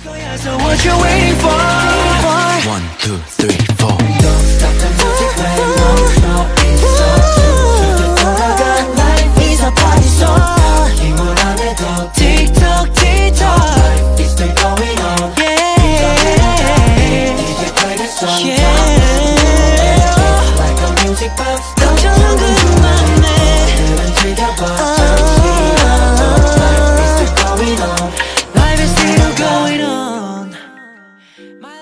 So what you waiting for? One, two, three, four. Don't stop the music when non-stop 있어 쭉 돌아가 Life is a party song 힘을 안 해도 TikTok TikTok Life is still going on Yeah. DJ play the song Yeah. My